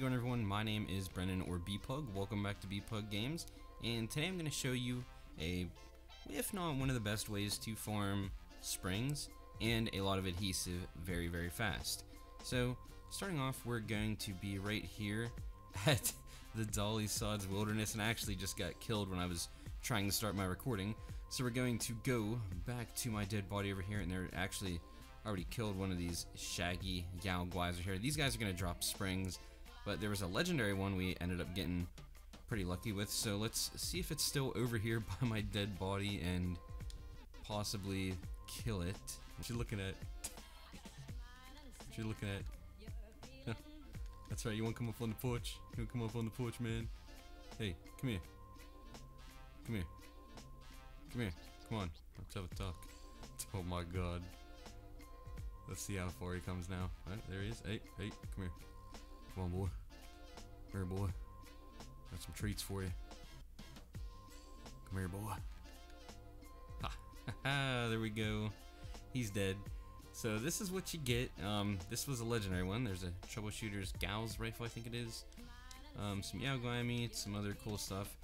going everyone, my name is Brennan or BPug. Welcome back to BPug Games, and today I'm going to show you a, if not one of the best ways to farm springs and a lot of adhesive very very fast. So starting off, we're going to be right here at the Dolly Sods Wilderness, and I actually just got killed when I was trying to start my recording. So we're going to go back to my dead body over here, and they're actually already killed one of these shaggy Yao Guais here. These guys are going to drop springs but there was a legendary one we ended up getting pretty lucky with, so let's see if it's still over here by my dead body and possibly kill it. What you looking at? What you looking at? That's right, you wanna come up on the porch? You wanna come up on the porch, man? Hey, come here. Come here. Come here. Come on. Let's have a talk. Oh my god. Let's see how far he comes now. Right, there he is. Hey, hey, come here. Come on, boy. Come here, boy. Got some treats for you. Come here, boy. Ha! there we go. He's dead. So this is what you get. Um, this was a legendary one. There's a troubleshooter's Gauss rifle, I think it is. Um, some Yao meat, some other cool stuff.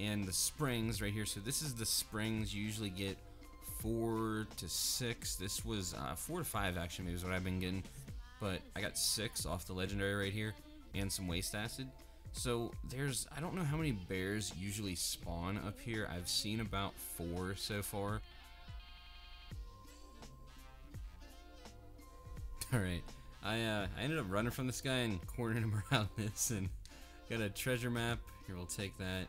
And the springs right here. So this is the springs. You usually get four to six. This was uh, four to five actually, maybe is what I've been getting but I got six off the legendary right here and some waste acid. So there's, I don't know how many bears usually spawn up here. I've seen about four so far. Alright, I, uh, I ended up running from this guy and cornering him around this and got a treasure map. Here, we'll take that.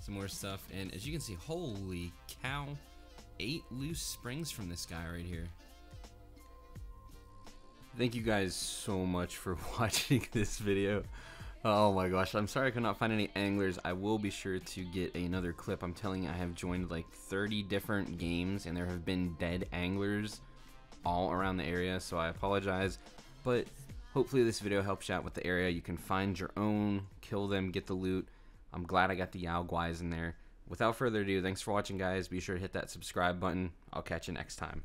Some more stuff. And as you can see, holy cow, eight loose springs from this guy right here. Thank you guys so much for watching this video. Oh my gosh, I'm sorry I could not find any anglers. I will be sure to get another clip. I'm telling you, I have joined like 30 different games and there have been dead anglers all around the area, so I apologize. But hopefully this video helps you out with the area. You can find your own, kill them, get the loot. I'm glad I got the Yao Guais in there. Without further ado, thanks for watching guys. Be sure to hit that subscribe button. I'll catch you next time.